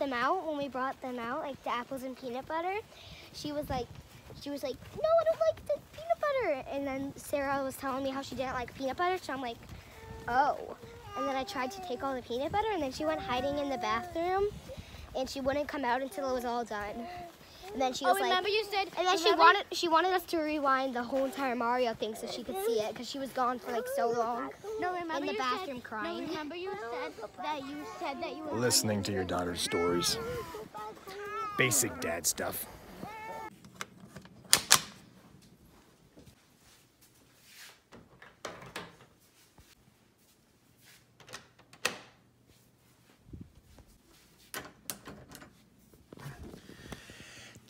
them out, when we brought them out, like the apples and peanut butter, she was like, she was like, no, I don't like the peanut butter. And then Sarah was telling me how she didn't like peanut butter, so I'm like, oh. And then I tried to take all the peanut butter, and then she went hiding in the bathroom, and she wouldn't come out until it was all done. And then she Oh, was like, remember you said. and then she wanted she wanted us to rewind the whole entire Mario thing so she could see it because she was gone for like so long. No, remember in the you bathroom said, crying. No, remember you said that you said that you were Listening to your daughter's stories. Basic dad stuff.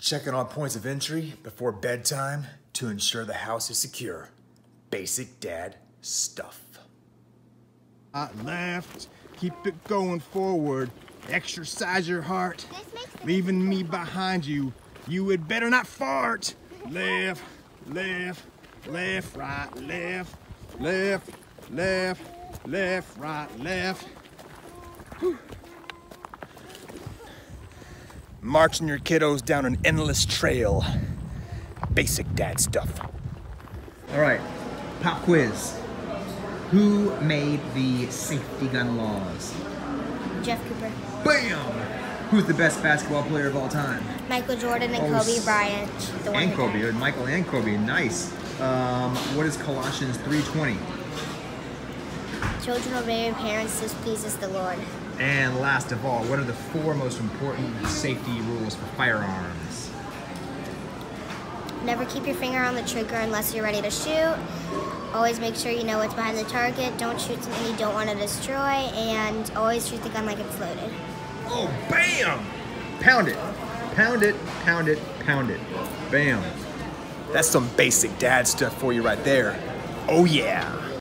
Checking all points of entry before bedtime to ensure the house is secure. Basic dad stuff. Not left. Keep it going forward. Exercise your heart. Leaving me behind you. You had better not fart. Left, left, left, right, left, left, left, left, right, left. Marching your kiddos down an endless trail. Basic dad stuff. All right, pop quiz. Who made the safety gun laws? Jeff Cooper, Bam! Who's the best basketball player of all time? Michael Jordan, and Oh, Kobe Bryant. The And Kobe, or Michael and Kobe. Nice. Um, what is Colossians 3:20? Children obey your parents. This pleases the Lord. And last of all, what are the four most important safety rules for firearms? Never keep your finger on the trigger unless you're ready to shoot. Always make sure you know what's behind the target. Don't shoot something you don't want to destroy, and always shoot the gun like it's loaded. Oh, bam! Pound it, pound it, pound it, pound it. Bam. That's some basic dad stuff for you right there. Oh yeah.